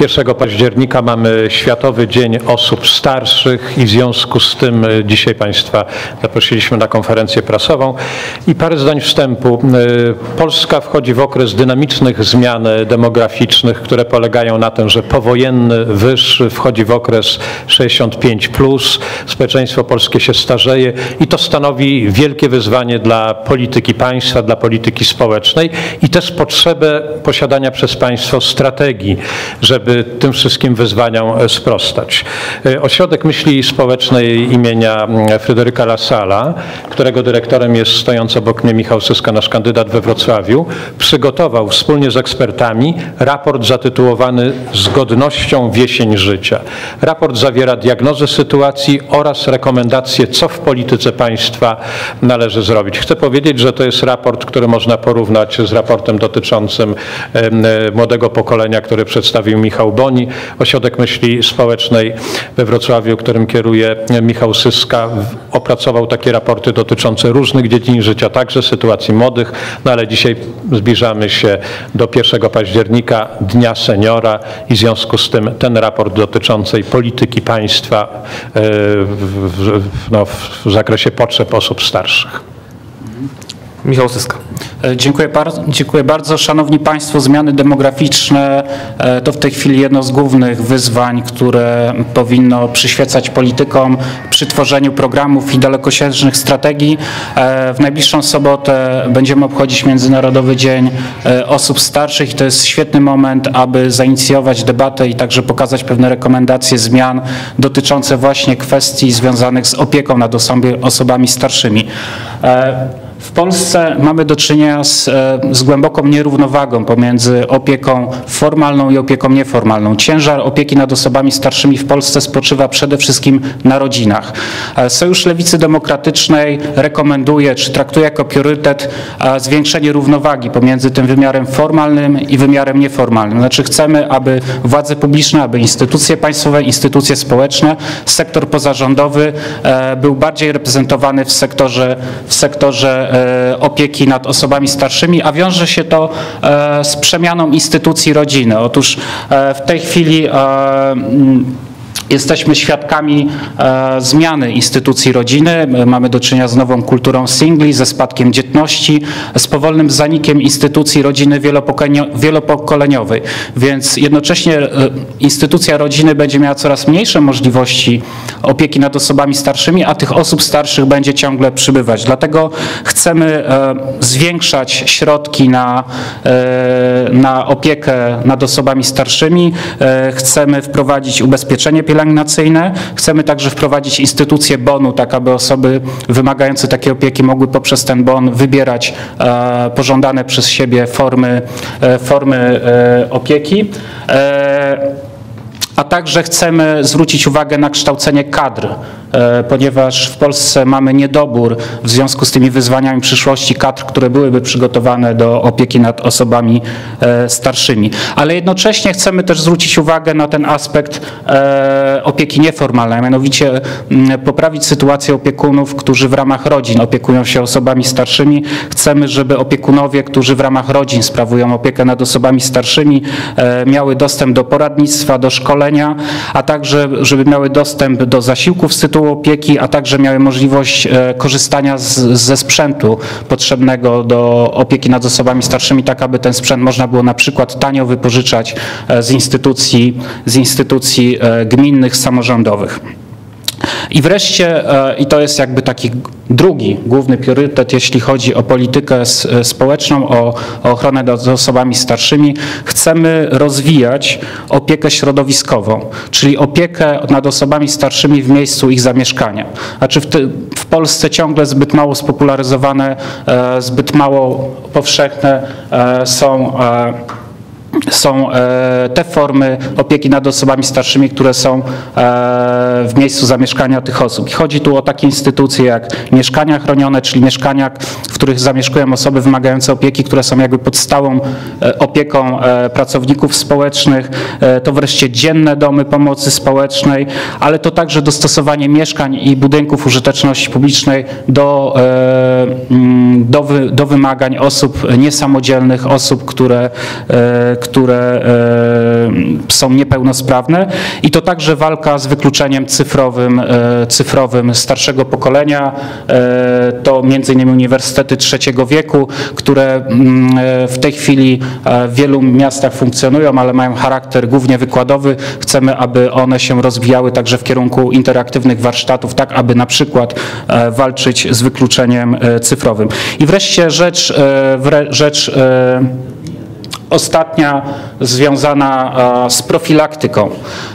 1 października mamy Światowy Dzień Osób Starszych i w związku z tym e, dzisiaj Państwa zaprosiliśmy na konferencję prasową. I parę zdań wstępu. E, Polska wchodzi w okres dynamicznych zmian demograficznych, które polegają na tym, że powojenny wyższy wchodzi w okres 65+, plus. społeczeństwo polskie się starzeje i to stanowi wielkie wyzwanie dla polityki państwa, dla polityki społecznej i też potrzebę posiadania przez państwo strategii, żeby tym wszystkim wyzwaniom e, sprostać. E, Ośrodek Myśli Społecznej imienia mm, Fryderyka Lasala, którego dyrektorem jest stojący obok mnie Michał Syska, nasz kandydat we Wrocławiu, przygotował wspólnie z ekspertami raport zatytułowany Z godnością wiesień życia. Raport zawiera diagnozę sytuacji oraz rekomendacje, co w polityce państwa należy zrobić. Chcę powiedzieć, że to jest raport, który można porównać z raportem dotyczącym e, młodego pokolenia, który przedstawił Michał Boni. Ośrodek Myśli Społecznej we Wrocławiu, którym kieruje Michał Syska, opracował takie raporty dotyczące różnych dziedzin życia, także sytuacji młodych, no ale dzisiaj zbliżamy się do 1 października, Dnia Seniora i w związku z tym ten raport dotyczącej polityki państwa e, w, no, w zakresie potrzeb osób starszych. Michał Syska. E, dziękuję bardzo, dziękuję bardzo. Szanowni Państwo, zmiany demograficzne e, to w tej chwili jedno z głównych wyzwań, które powinno przyświecać politykom przy tworzeniu programów i dalekosiężnych strategii. E, w najbliższą sobotę będziemy obchodzić Międzynarodowy Dzień Osób Starszych i to jest świetny moment, aby zainicjować debatę i także pokazać pewne rekomendacje zmian dotyczące właśnie kwestii związanych z opieką nad osobami starszymi. Polsce mamy do czynienia z, e, z, głęboką nierównowagą pomiędzy opieką formalną i opieką nieformalną. Ciężar opieki nad osobami starszymi w Polsce spoczywa przede wszystkim na rodzinach. E, Sojusz Lewicy Demokratycznej rekomenduje, czy traktuje jako priorytet e, zwiększenie równowagi pomiędzy tym wymiarem formalnym i wymiarem nieformalnym. Znaczy chcemy, aby władze publiczne, aby instytucje państwowe, instytucje społeczne, sektor pozarządowy był bardziej reprezentowany w sektorze, w sektorze opieki nad osobami starszymi, a wiąże się to e, z przemianą instytucji rodziny. Otóż e, w tej chwili Jesteśmy świadkami e, zmiany instytucji rodziny. Mamy do czynienia z nową kulturą singli, ze spadkiem dzietności, z powolnym zanikiem instytucji rodziny wielopokoleniowej. Więc jednocześnie e, instytucja rodziny będzie miała coraz mniejsze możliwości opieki nad osobami starszymi, a tych osób starszych będzie ciągle przybywać. Dlatego chcemy e, zwiększać środki na, na opiekę nad osobami starszymi. Chcemy wprowadzić ubezpieczenie pielęgnacyjne pielęgnacyjne. Chcemy także wprowadzić instytucję bonu, tak aby osoby wymagające takiej opieki mogły poprzez ten bon wybierać e, pożądane przez siebie formy, e, formy e, opieki a także chcemy zwrócić uwagę na kształcenie kadr E, ponieważ w Polsce mamy niedobór w związku z tymi wyzwaniami przyszłości kadr, które byłyby przygotowane do opieki nad osobami e, starszymi. Ale jednocześnie chcemy też zwrócić uwagę na ten aspekt e, opieki nieformalnej, mianowicie poprawić sytuację opiekunów, którzy w ramach rodzin opiekują się osobami starszymi. Chcemy, żeby opiekunowie, którzy w ramach rodzin sprawują opiekę nad osobami starszymi, miały dostęp do poradnictwa, do szkolenia, a także żeby miały dostęp do zasiłków z tytułu opieki, a także miały możliwość e, korzystania z, ze sprzętu potrzebnego do opieki nad osobami starszymi, tak aby ten sprzęt można było na przykład tanio wypożyczać e, z instytucji, z instytucji e, gminnych, samorządowych. I wreszcie, e, i to jest jakby taki drugi główny priorytet, jeśli chodzi o politykę e, społeczną, o, ochronę nad osobami starszymi, chcemy rozwijać opiekę środowiskową, czyli opiekę nad osobami starszymi w miejscu ich zamieszkania. Znaczy w Polsce ciągle zbyt mało spopularyzowane, e, zbyt mało powszechne są są e, te formy opieki nad osobami starszymi, które są e, w miejscu zamieszkania tych osób. Chodzi tu o takie instytucje jak mieszkania chronione, czyli mieszkania, w których zamieszkują osoby wymagające opieki, które są jakby pod stałą e, opieką pracowników społecznych. To wreszcie dzienne domy pomocy społecznej, ale to także dostosowanie mieszkań i budynków użyteczności publicznej do, mm, do, do wymagań osób niesamodzielnych, osób, które, które e, są niepełnosprawne i to także walka z wykluczeniem cyfrowym, e, cyfrowym starszego pokolenia. E, To między innymi uniwersytety trzeciego wieku, które mm, w tej chwili w wielu miastach funkcjonują, ale mają charakter głównie wykładowy. Chcemy, aby one się rozwijały także w kierunku interaktywnych warsztatów, tak aby na przykład walczyć z wykluczeniem cyfrowym. I wreszcie rzecz, rzecz Ostatnia związana e, z profilaktyką,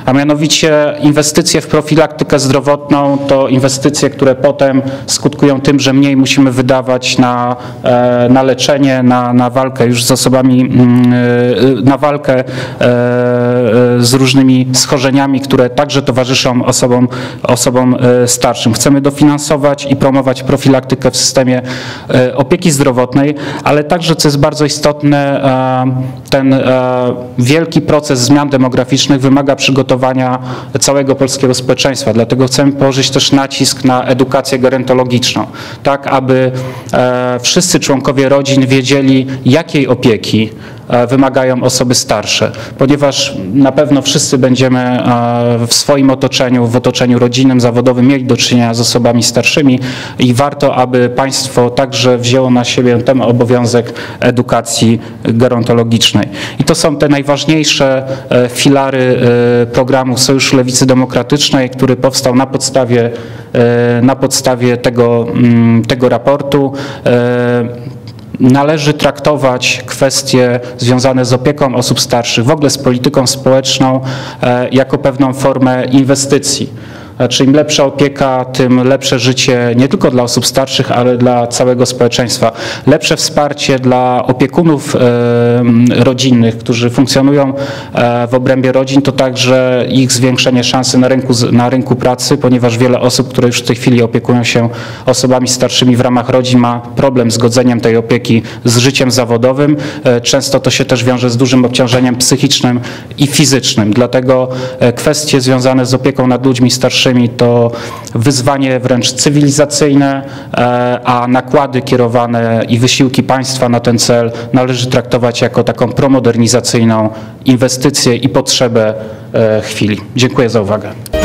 a mianowicie inwestycje w profilaktykę zdrowotną to inwestycje, które potem skutkują tym, że mniej musimy wydawać na, e, na leczenie, na, na walkę już z osobami, mm, e, na walkę z różnymi schorzeniami, które także towarzyszą osobom, osobom starszym. Chcemy dofinansować i promować profilaktykę w systemie opieki zdrowotnej, ale także, co jest bardzo istotne, ten e, wielki proces zmian demograficznych wymaga przygotowania całego polskiego społeczeństwa. Dlatego chcemy położyć też nacisk na edukację gerontologiczną, tak aby e, wszyscy członkowie rodzin wiedzieli, jakiej opieki wymagają osoby starsze, ponieważ na pewno wszyscy będziemy e, w swoim otoczeniu, w otoczeniu rodzinnym, zawodowym mieli do czynienia z osobami starszymi i warto, aby państwo także wzięło na siebie ten obowiązek edukacji gerontologicznej. I to są te najważniejsze e, filary e, programu Sojuszu Lewicy Demokratycznej, który powstał na podstawie, e, na podstawie tego, mm, tego raportu. Należy traktować kwestie związane z opieką osób starszych, w ogóle z polityką społeczną, e, jako pewną formę inwestycji. Znaczy im lepsza opieka, tym lepsze życie nie tylko dla osób starszych, ale dla całego społeczeństwa. Lepsze wsparcie dla opiekunów e, rodzinnych, którzy funkcjonują e, w obrębie rodzin, to także ich zwiększenie szansy na rynku, na rynku pracy, ponieważ wiele osób, które już w tej chwili opiekują się osobami starszymi w ramach rodzin, ma problem z godzeniem tej opieki z życiem zawodowym. E, Często to się też wiąże z dużym obciążeniem psychicznym i fizycznym. Dlatego e, kwestie związane z opieką nad ludźmi starszymi to wyzwanie wręcz cywilizacyjne, e, a nakłady kierowane i wysiłki państwa na ten cel należy traktować jako taką promodernizacyjną inwestycję i potrzebę e, chwili. Dziękuję za uwagę.